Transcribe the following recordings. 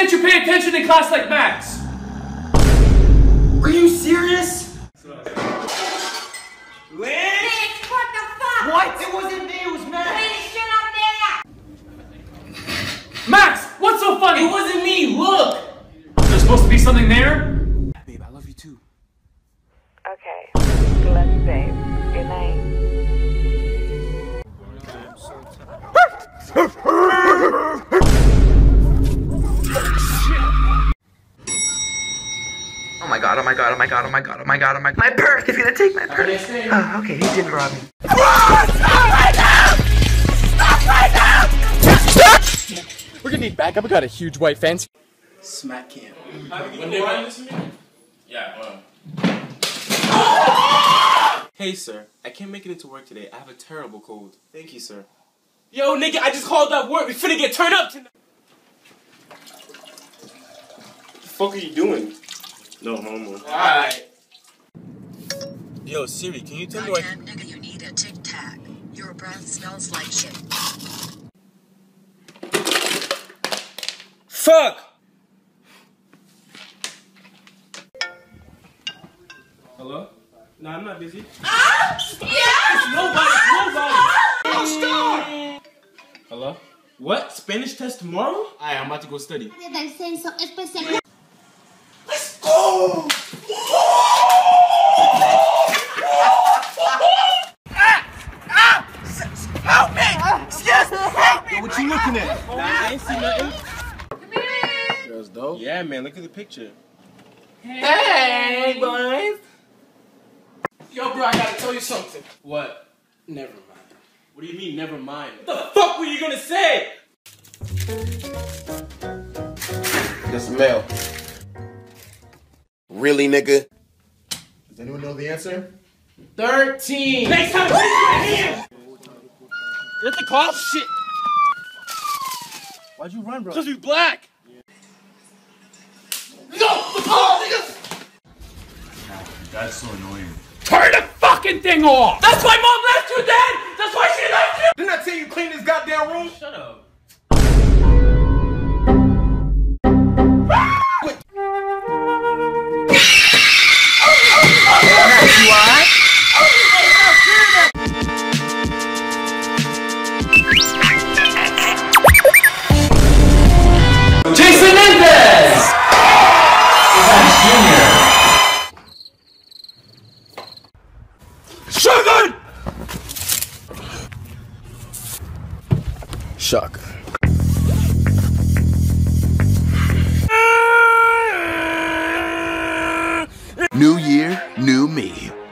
can't you pay attention in class like Max? Are you serious? Bitch, what the fuck? What? It wasn't me, it was Matt. Clean the shit up there! Max, what's so funny? It wasn't me, look! There's supposed to be something there? Babe, I love you too. Okay, let's save. Good night. my god, oh my god, oh my god, oh my god, oh my god, oh my god. My purse! He's gonna take my purse! Oh, okay, he didn't rob me. Stop right now! Stop right now! We're gonna need backup. We got a huge white fence. Smack him. Hey, sir. I can't make it into work today. I have a terrible cold. Thank you, sir. Yo, nigga, I just called up work. We finna get turned up tonight. What the fuck are you doing? No homo. Alright. Yo, Siri, can you tell me what? Goddamn nigga, you need a tic tac. Your breath smells like shit. Fuck! Hello? No, I'm not busy. Ah, yes. Nobody, nobody. Hello? What? Spanish test tomorrow? Alright, I'm about to go study. Del censo especial. Yo, what you looking at? Nah, I ain't see nothing. That's dope. Yeah, man, look at the picture. Hey, boys. Yo, bro, I gotta tell you something. What? Never mind. What do you mean, never mind? What the fuck were you gonna say? That's mail. Really, nigga? Does anyone know the answer? 13. Next time, raise your hand. Get the call? Shit. Why'd you run, bro? Because we black. No! That's so annoying. Turn the fucking thing off! That's why mom left you then! That's why she left you! Didn't I tell you clean this goddamn room? Shut up.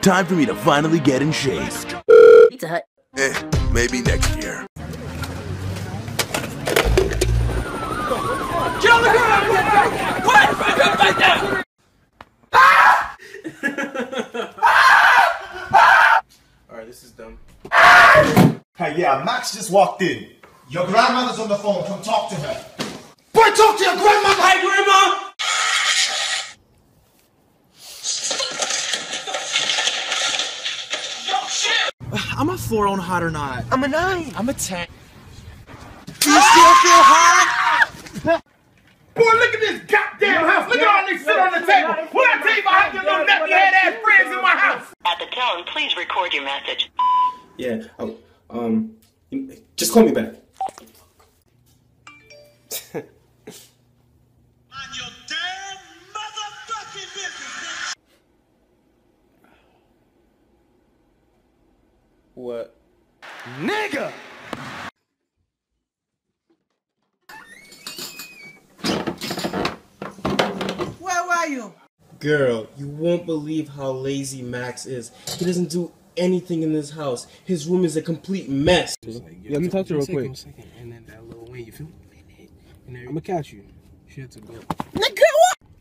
Time for me to finally get in shape. Pizza Hut. Eh, maybe next year. Get on the ground! What? Come back down! Ah! Ah! Ah! Alright, this is dumb. Hey, yeah, Max just walked in. Your grandmother's on the phone. Come talk to her. Boy, talk to your grandmother. Hi, grandma. I'm a four on hot or not. I'm a nine. I'm a ten. Do you still feel hot? Boy, look at this goddamn house. Look at all this shit on the table. What I tell you about having your little nappy head ass friends in my house? At the tone, please record your message. Yeah, oh, um, just call me back. What? Nigga! Where were you? Girl, you won't believe how lazy Max is. He doesn't do anything in this house. His room is a complete mess. Let me talk to her real quick. And then that little Wayne, you feel me? I'm gonna catch you. She had to go.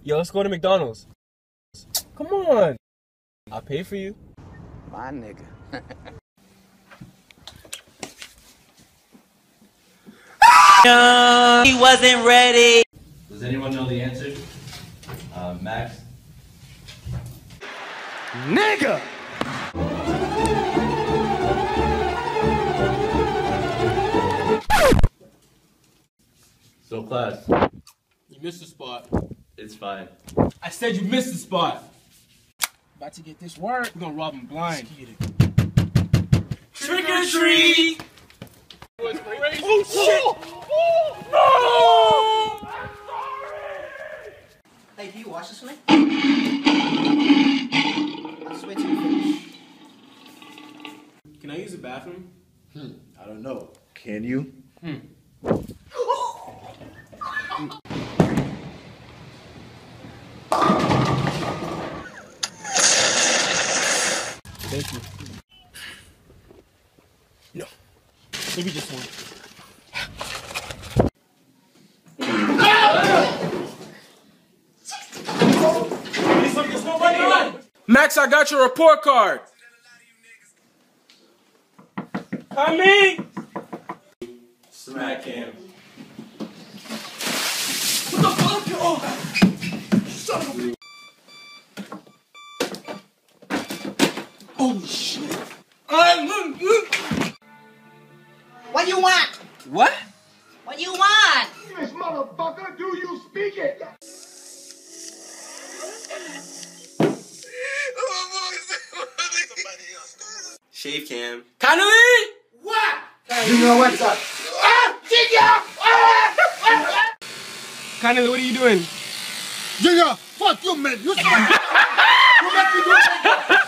Yo, let's go to McDonald's. Come on. I'll pay for you. My nigga. He wasn't ready. Does anyone know the answer? Uh, Max? Nigga! So class, You missed the spot. It's fine. I said you missed the spot. About to get this work. We're gonna rob him blind. Trick or treat! Oh, oh shit! No! Hey, can you watch this for me? I'll just wait till you finish. Can I use the bathroom? Hmm. I don't know. Can you? Thank you. No. Maybe just one. There's nobody on! Max, I got your report card. Coming! Smack him. What the fuck? Oh! Son of a... Holy shit. Doing? Junior, fuck you, man. You, you make me do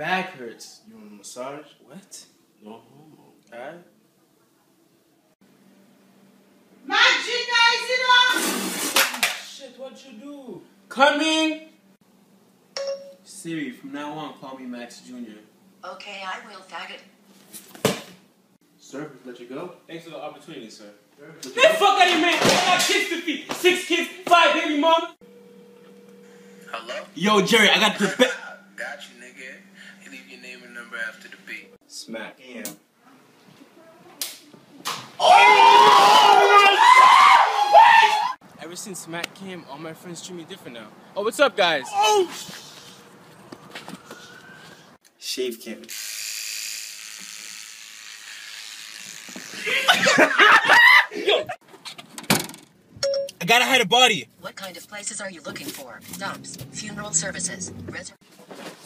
back hurts. You want a massage? What? No homo. Alright? Max Junior, it on? Shit, what'd you do? Coming! Siri, from now on, call me Max Jr. Okay, I will, faggot. Sir, let you go. Thanks for the opportunity, sir. Man, fuck out of here, man! I got kids to feed! Six kids, five baby mama! Hello? Yo, Jerry, I got the best. Got you, nigga. You leave your name and number after the beat. Smack. Damn. Oh! Ever since Smack came, all my friends treat me different now. Oh, what's up, guys? Oh! Shave cam. Yo! I gotta hide a body. What kind of places are you looking for? Dumps, funeral services, res-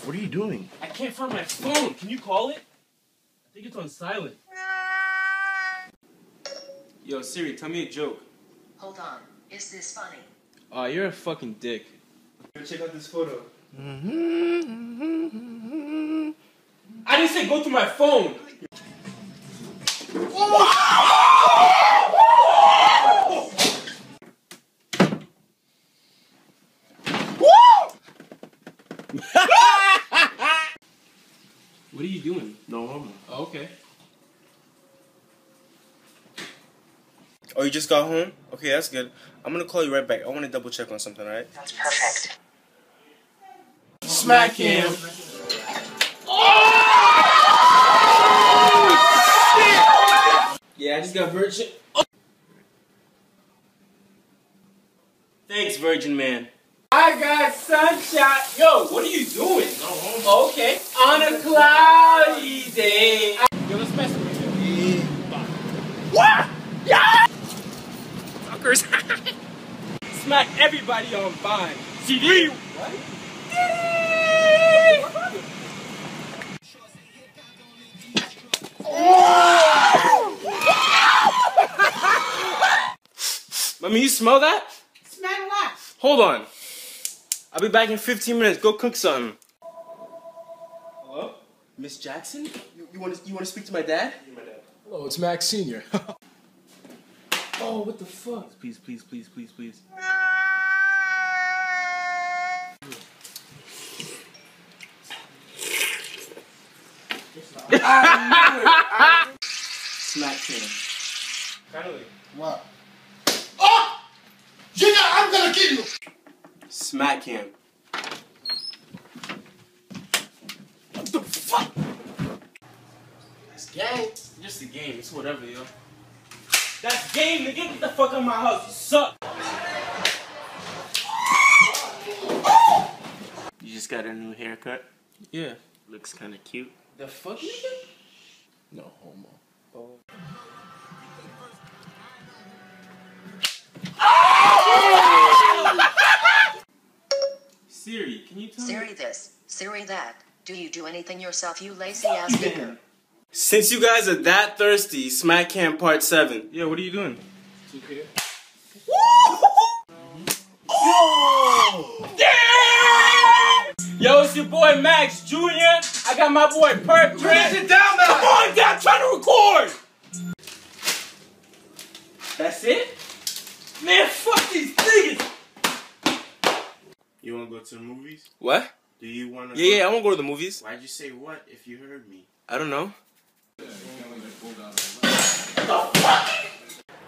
What are you doing? I can't find my phone. Can you call it? I think it's on silent. Yo, Siri, tell me a joke. Hold on. Is this funny? Aw, you're a fucking dick. Go check out this photo. Mm-hmm, mm-hmm, mm-hmm. I didn't say go to my phone. What are you doing? No homo. Oh, okay. Oh, you just got home? Okay, that's good. I'm gonna call you right back. I wanna double check on something, alright? That's perfect. Smack him. Oh! Yeah, I just got virgin. Thanks, Virgin Man. I got sunshine. Yo, what are you doing? Okay. On a cloudy day. Yo, let's mess with it. What? Yeah! Fuckers. Smack everybody on Vine. CD. What? Mommy, you smell that? Smell what? Hold on. I'll be back in 15 minutes. Go cook something. Hello? Miss Jackson? You, you want to you wanna speak to my dad? Hello, it's Max Senior. Oh, what the fuck? Please, please, please, please, please. I. Smack him. What? Oh! You know I'm gonna kill you. Smack him. What the fuck? It's game. Just a game. It's whatever, yo. That's game, nigga. Get the fuck out of my house. You suck. You just got a new haircut? Yeah. Looks kind of cute. The fuck, nigga? No homo. Oh. Siri, can you tell me? Siri me? this, Siri that. Do you do anything yourself, you lazy ass nigger? Since you guys are that thirsty, Smack Cam Part 7. Yeah, what are you doing? 2K. Yo, it's your boy Max Jr. I got my boy Perk Trent. Sit down, man. Come on, down, trying to record. That's it? Man, fuck these niggas. You wanna go to the movies? What? Do you wanna? Yeah, yeah, I want to go to the movies. Why'd you say what if you heard me? I don't know.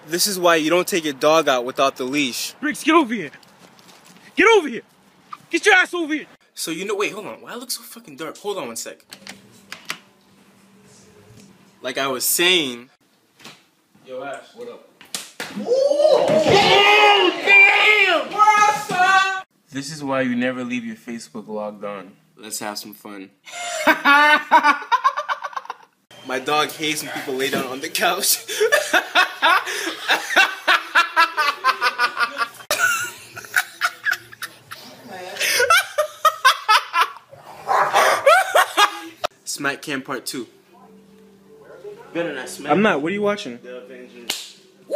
This is why you don't take your dog out without the leash. Bricks, get over here. Get over here. Get your ass over here. So you know, wait, hold on. Why I look so fucking dark? Hold on one sec. Like I was saying. Yo, Ash. What up? damn! What's up? This is why you never leave your Facebook logged on. Let's have some fun. My dog hates when people lay down on the couch. Smack Cam Part 2. Better not smack. I'm not. What are you watching? The Avengers.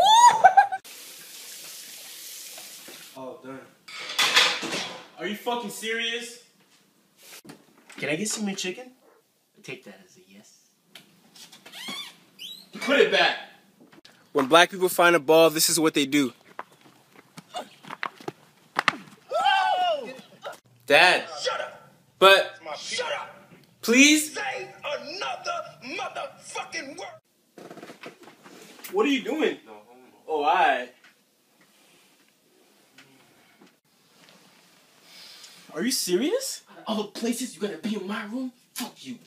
Oh, done. Are you fucking serious? Can I get some more chicken? Take that as a yes. Put it back. When black people find a ball, this is what they do. Dad. Shut up. But Shut up. please, Say another motherfucking word. what are you doing? Oh, I. Are you serious? Other places you gotta be in my room? Fuck you.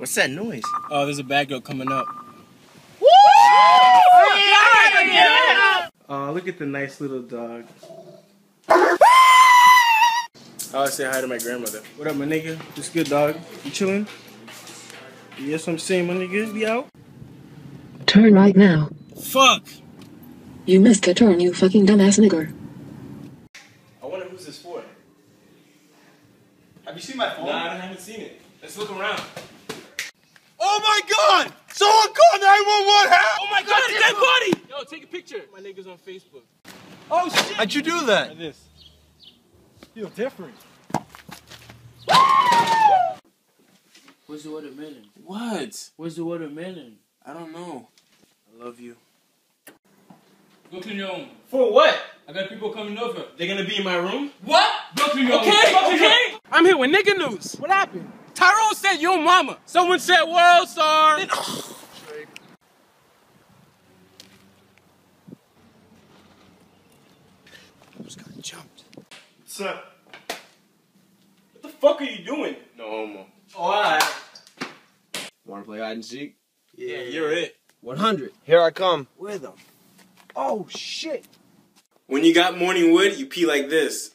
What's that noise? Oh, there's a bad girl coming up. Oh, look at the nice little dog. I'll say hi to my grandmother. What up, my nigga? What's good, dog? You chilling? Yes, I'm saying, my nigga. We out? Turn right now. Fuck! You missed the turn, you fucking dumbass nigger. I wonder who's this for. Have you seen my phone? Nah, I haven't seen it. Let's look around. Oh my god! Someone call 911 help! Oh my god, dead body! Yo, take a picture. My nigga's on Facebook. Oh shit! How'd you do that? Like this. Feel different. Where's the watermelon? What? Where's the watermelon? I don't know. I love you. Go clean your room. For what? I got people coming over. They're gonna be in my room? What? Go clean your Okay, room. okay. I'm here with nigga news. What happened? Tyrone said your mama. Someone said world star. I almost got jumped. What's up? What the fuck are you doing? No homo. Oh, Alright. Wanna play hide and seek? Yeah, you're it. 100. Here I come. With them? Oh shit. When you got morning wood, you pee like this.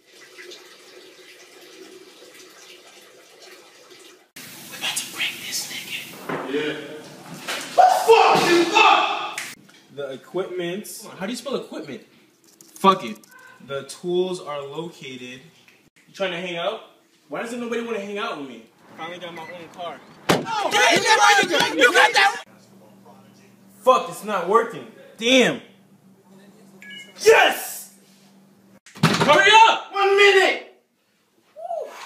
The equipment. How do you spell equipment? Fuck it. The tools are located. You trying to hang out? Why doesn't nobody want to hang out with me? Finally got my own car. Oh, you got that? Fuck, it's not working. Damn. Yes! Hurry up! One minute!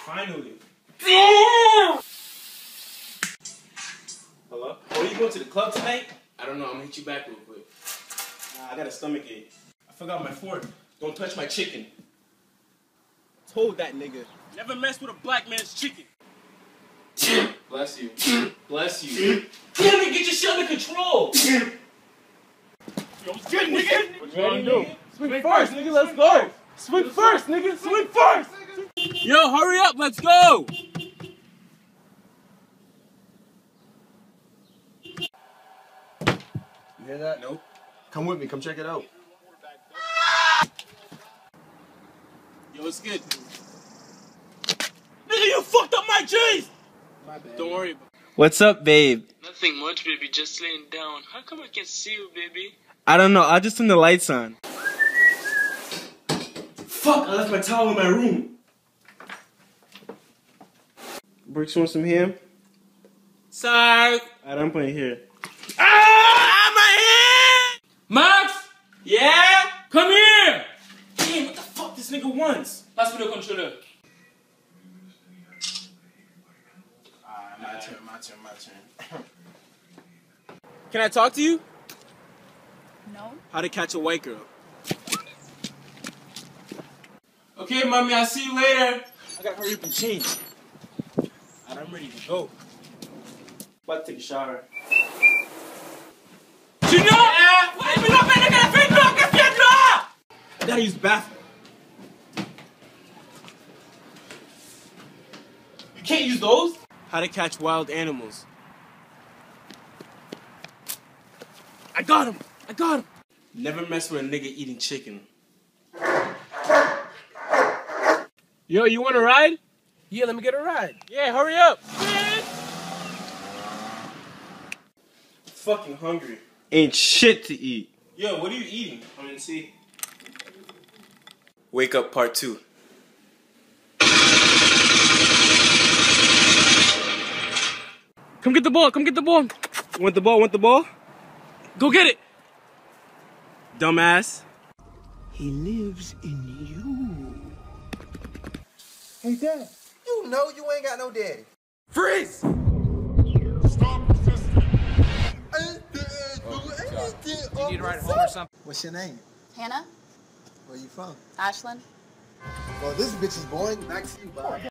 Finally. Damn! Going to the club tonight? I don't know. I'm gonna hit you back real quick. Nah, I got a stomach ache. I forgot my fork. Don't touch my chicken. Told that nigga. Never mess with a black man's chicken. Bless you. Bless you. Damn it, get your shit under control. Yo, what's good, nigga? What you gonna do? Swing first, nigga. Let's go. Swim first, nigga. Swim first. Yo, hurry up. Let's go. Hear that? Nope. Come with me. Come check it out. Yo, what's good? Nigga, you fucked up my J's. Don't worry about What's up, babe? Nothing much, baby. Just laying down. How come I can't see you, baby? I don't know. I'll just turn the lights on. Fuck, I left my towel in my room. Brooks, you want some ham? Sorry. Alright, I'm putting it here. Ah, my hand! Max! Yeah? Come here! Damn, what the fuck this nigga wants? Pass me the controller. Alright, my turn, my turn, my turn. Can I talk to you? No. How to catch a white girl. Okay, mommy, I'll see you later. I gotta hurry up and change. Alright, I'm ready to go. About to take a shower. Junior! Yeah? Mais non, mais qu'est-ce que tu fais Qu'est-ce que tu fais là I gotta use the bathroom. Can't use those? How to catch wild animals. I got him! I got him! Never mess with a nigga eating chicken. Yo, you want a ride? Yeah, let me get a ride. Yeah, hurry up. Fucking hungry. Ain't shit to eat. Yo, what are you eating? I mean, see. Wake up part two. Come get the ball. Come get the ball. Want the ball? Want the ball? Go get it. Dumbass. He lives in you. Hey, Dad, you know you ain't got no daddy. Freeze! Stop resisting. Oh, you need to ride home or something? What's your name? Hannah? Where you from? Ashland? Well, this bitch is boring. Back to you, Bob.